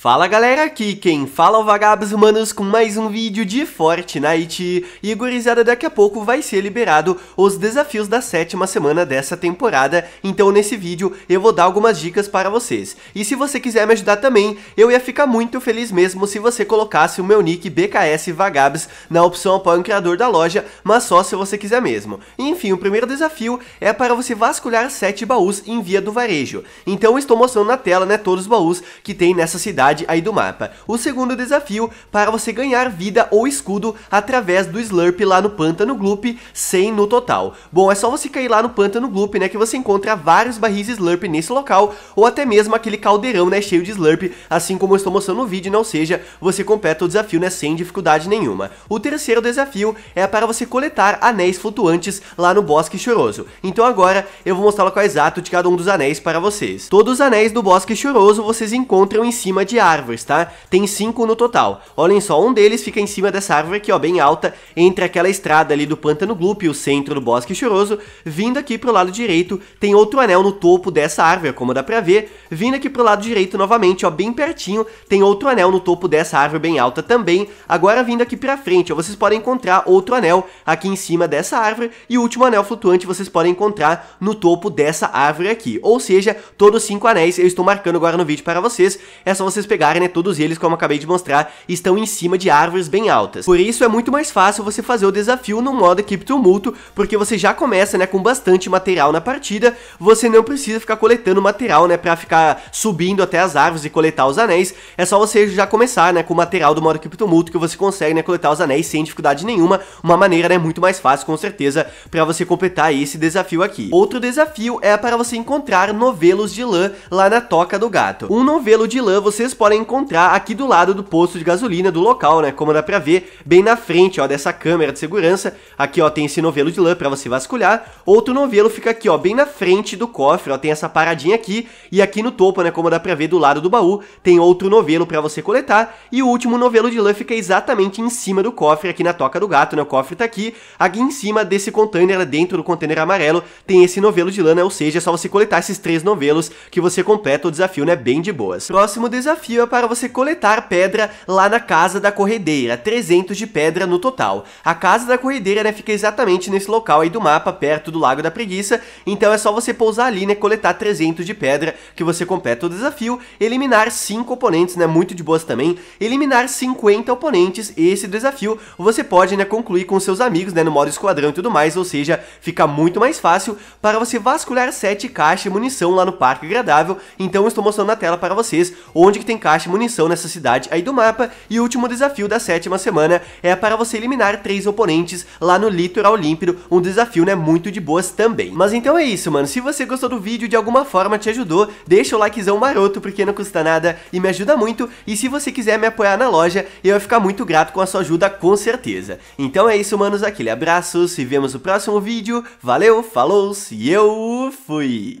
Fala galera, aqui quem fala é o Vagabos Humanos com mais um vídeo de Fortnite. E gurizada, daqui a pouco vai ser liberado os desafios da sétima semana dessa temporada. Então nesse vídeo eu vou dar algumas dicas para vocês. E se você quiser me ajudar também, eu ia ficar muito feliz mesmo se você colocasse o meu nick BKS Vagabos na opção apoio um criador da loja Mas só se você quiser mesmo. Enfim, o primeiro desafio é para você vasculhar 7 baús em via do varejo. Então estou mostrando na tela né, todos os baús que tem nessa cidade aí do mapa. O segundo desafio para você ganhar vida ou escudo através do Slurp lá no Pântano Gloop, 100 no total. Bom, é só você cair lá no Pântano Gloop, né, que você encontra vários barris Slurp nesse local, ou até mesmo aquele caldeirão, né, cheio de Slurp, assim como eu estou mostrando no vídeo, não seja, você completa o desafio, né, sem dificuldade nenhuma. O terceiro desafio é para você coletar anéis flutuantes lá no Bosque Choroso. Então agora eu vou mostrar o local exato de cada um dos anéis para vocês. Todos os anéis do Bosque Choroso vocês encontram em cima de árvores, tá? Tem cinco no total. Olhem só, um deles fica em cima dessa árvore aqui, ó, bem alta, entre aquela estrada ali do Pântano Gloop e o centro do Bosque Choroso. Vindo aqui pro lado direito, tem outro anel no topo dessa árvore, como dá pra ver. Vindo aqui pro lado direito novamente, ó, bem pertinho, tem outro anel no topo dessa árvore bem alta também. Agora vindo aqui pra frente, ó, vocês podem encontrar outro anel aqui em cima dessa árvore. E o último anel flutuante vocês podem encontrar no topo dessa árvore aqui. Ou seja, todos cinco anéis eu estou marcando agora no vídeo para vocês. É só vocês pegarem, né, todos eles, como acabei de mostrar, estão em cima de árvores bem altas. Por isso é muito mais fácil você fazer o desafio no modo equipe tumulto, porque você já começa, né, com bastante material na partida, você não precisa ficar coletando material, né, pra ficar subindo até as árvores e coletar os anéis, é só você já começar, né, com o material do modo equipe tumulto, que você consegue, né, coletar os anéis sem dificuldade nenhuma, uma maneira, né, muito mais fácil, com certeza, pra você completar esse desafio aqui. Outro desafio é para você encontrar novelos de lã lá na Toca do Gato. Um novelo de lã vocês podem encontrar aqui do lado do posto de gasolina do local, né? Como dá pra ver, bem na frente, ó, dessa câmera de segurança. Aqui, ó, tem esse novelo de lã pra você vasculhar. Outro novelo fica aqui, ó, bem na frente do cofre, ó, tem essa paradinha aqui. E aqui no topo, né, como dá pra ver do lado do baú, tem outro novelo pra você coletar. E o último novelo de lã fica exatamente em cima do cofre, aqui na toca do gato, né? O cofre tá aqui. Aqui em cima desse container, dentro do container amarelo, tem esse novelo de lã, né? Ou seja, é só você coletar esses três novelos que você completa o desafio, né? Bem de boas. Próximo desafio é para você coletar pedra lá na Casa da Corredeira, 300 de pedra no total. A Casa da Corredeira, né, fica exatamente nesse local aí do mapa, perto do Lago da Preguiça, então é só você pousar ali, né, coletar 300 de pedra que você completa o desafio, eliminar 5 oponentes, né, muito de boas também, eliminar 50 oponentes, esse desafio você pode, né, concluir com seus amigos, né, no modo esquadrão e tudo mais, ou seja, fica muito mais fácil para você vasculhar 7 caixas de munição lá no Parque Agradável, então eu estou mostrando na tela para vocês onde que tem de munição nessa cidade aí do mapa, e o último desafio da sétima semana é para você eliminar 3 oponentes lá no Litoral Límpido, um desafio, né, muito de boas também. Mas então é isso, mano, se você gostou do vídeo de alguma forma te ajudou, deixa o likezão maroto porque não custa nada e me ajuda muito, e se você quiser me apoiar na loja, eu ia ficar muito grato com a sua ajuda com certeza. Então é isso, manos, aquele abraço, se vemos no próximo vídeo, valeu, falou, e eu fui!